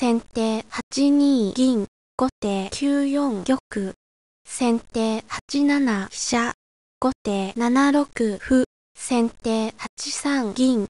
先手8二銀、後手9四玉、先手8七飛車、後手7六歩、先手8三銀、